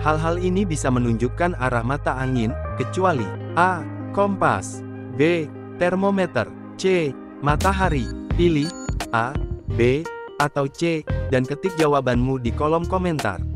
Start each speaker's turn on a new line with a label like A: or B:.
A: Hal-hal ini bisa menunjukkan arah mata angin, kecuali A. Kompas B. Termometer C. Matahari Pilih A, B, atau C, dan ketik jawabanmu di kolom komentar.